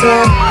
So